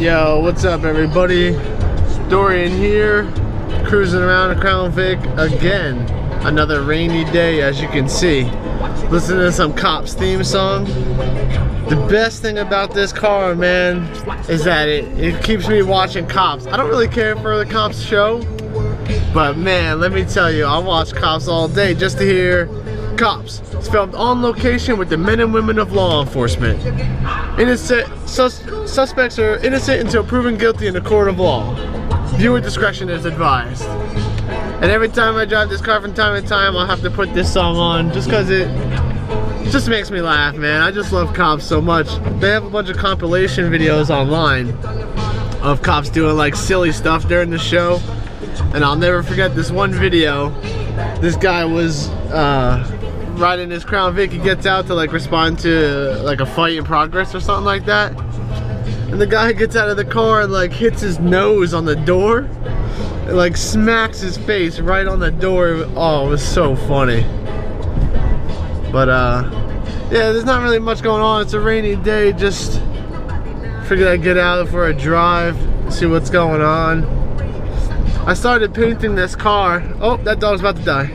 Yo, what's up everybody? Dorian here, cruising around Crown Vic again. Another rainy day as you can see. Listening to some Cops theme song. The best thing about this car, man, is that it, it keeps me watching Cops. I don't really care for the Cops show, but man, let me tell you, I watch Cops all day just to hear Cops. It's filmed on location with the men and women of law enforcement. Innocent sus suspects are innocent until proven guilty in a court of law. Viewer discretion is advised. And every time I drive this car from time to time, I'll have to put this song on just because it just makes me laugh, man. I just love cops so much. They have a bunch of compilation videos online of cops doing like silly stuff during the show. And I'll never forget this one video. This guy was uh, riding his Crown Vic. He gets out to like respond to like a fight in progress or something like that. And the guy gets out of the car and like hits his nose on the door. Like smacks his face right on the door. Oh, it was so funny. But uh, yeah, there's not really much going on. It's a rainy day. Just figured I'd get out for a drive, see what's going on. I started painting this car. Oh, that dog's about to die.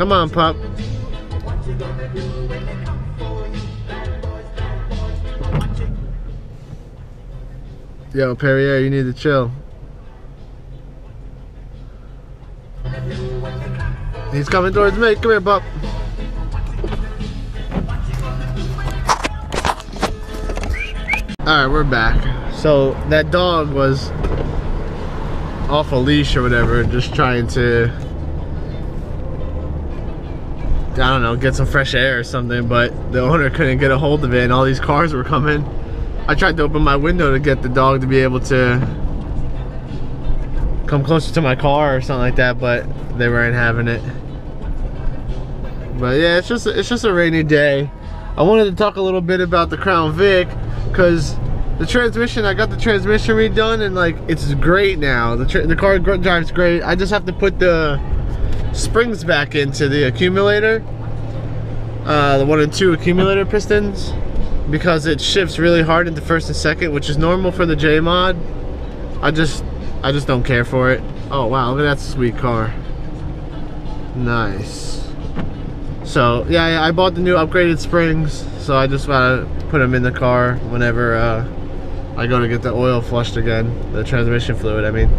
Come on, pup. Yo, Perrier, you need to chill. He's coming towards me. Come here, pup. Alright, we're back. So, that dog was off a leash or whatever, just trying to I don't know, get some fresh air or something, but the owner couldn't get a hold of it and all these cars were coming. I tried to open my window to get the dog to be able to come closer to my car or something like that, but they weren't having it. But yeah, it's just it's just a rainy day. I wanted to talk a little bit about the Crown Vic because the transmission, I got the transmission redone and like it's great now. The, the car drives great. I just have to put the springs back into the accumulator uh, the one and two accumulator pistons because it shifts really hard into first and second which is normal for the J mod I just I just don't care for it. Oh wow look at that sweet car. Nice. So yeah I bought the new upgraded springs so I just gotta put them in the car whenever uh, I go to get the oil flushed again the transmission fluid I mean.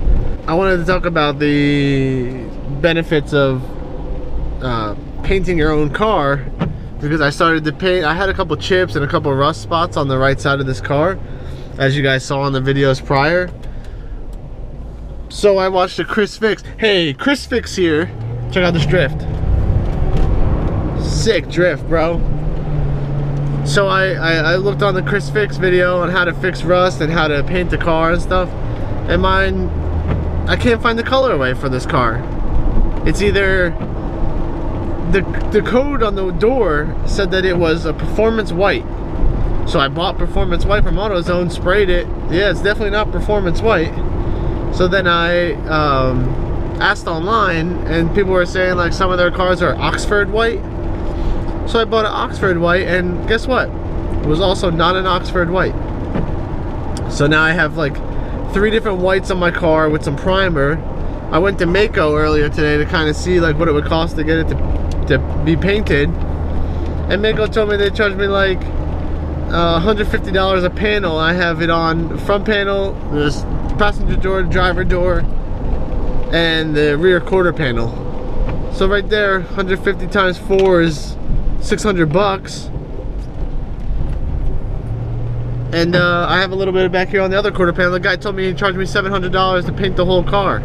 I wanted to talk about the benefits of uh, painting your own car because I started to paint I had a couple chips and a couple rust spots on the right side of this car as you guys saw in the videos prior. So I watched a ChrisFix. Hey ChrisFix here. Check out this drift. Sick drift bro. So I, I, I looked on the ChrisFix video on how to fix rust and how to paint the car and stuff and mine I can't find the colorway for this car it's either the the code on the door said that it was a performance white so I bought performance white from AutoZone sprayed it. Yeah it's definitely not performance white so then I um, asked online and people were saying like some of their cars are Oxford white so I bought an Oxford white and guess what? It was also not an Oxford white so now I have like three different whites on my car with some primer I went to Maaco earlier today to kind of see like what it would cost to get it to, to be painted. And Maaco told me they charged me like uh, $150 a panel. I have it on front panel, the passenger door, driver door, and the rear quarter panel. So right there, 150 times four is 600 bucks. And uh, I have a little bit back here on the other quarter panel. The guy told me he charged me $700 to paint the whole car.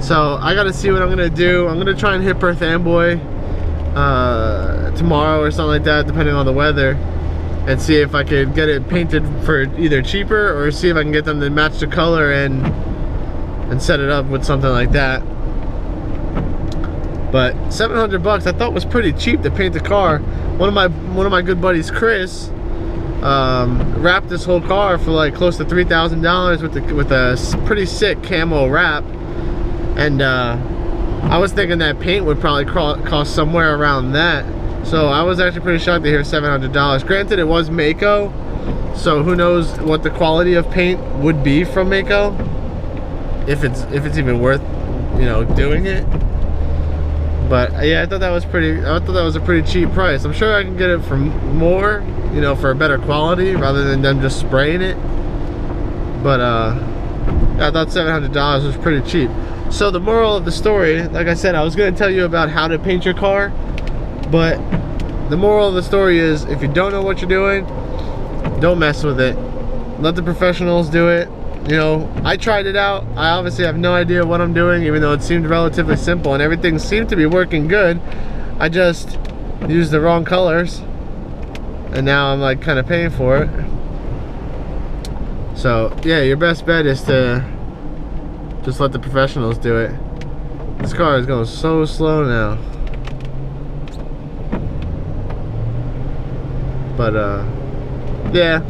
So I gotta see what I'm gonna do. I'm gonna try and hit Perth Amboy uh, tomorrow or something like that, depending on the weather, and see if I could get it painted for either cheaper or see if I can get them to match the color and and set it up with something like that. But 700 bucks I thought was pretty cheap to paint the car. One of my one of my good buddies, Chris, um, wrapped this whole car for like close to three thousand dollars with the with a pretty sick camo wrap and uh, I was thinking that paint would probably cost somewhere around that So I was actually pretty shocked to hear $700. Granted, it was Maaco, so who knows what the quality of paint would be from Maaco, if it's if it's even worth, you know, doing it. But yeah, I thought that was pretty. I thought that was a pretty cheap price. I'm sure I can get it for more, you know, for a better quality rather than them just spraying it. But uh, I thought $700 was pretty cheap. So the moral of the story, like I said, I was going to tell you about how to paint your car, but the moral of the story is if you don't know what you're doing, don't mess with it. Let the professionals do it. You know, I tried it out. I obviously have no idea what I'm doing, even though it seemed relatively simple and everything seemed to be working good. I just used the wrong colors and now I'm like kind of paying for it. So yeah, your best bet is to just let the professionals do it. This car is going so slow now. But uh, yeah,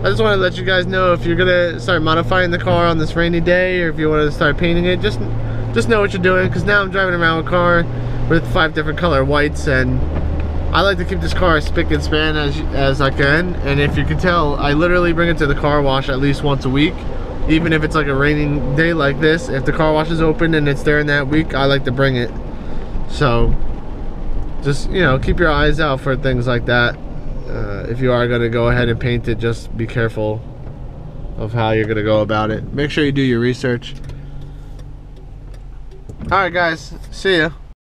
I just want to let you guys know if you're gonna start modifying the car on this rainy day or if you want to start painting it, just just know what you're doing because now I'm driving around a car with five different color whites and I like to keep this car as spick and span as, as I can and if you can tell I literally bring it to the car wash at least once a week even if it's like a raining day like this if the car wash is open and it's there in that week I like to bring it. So just you know keep your eyes out for things like that. Uh, if you are going to go ahead and paint it just be careful of how you're going to go about it. Make sure you do your research. All right guys. See ya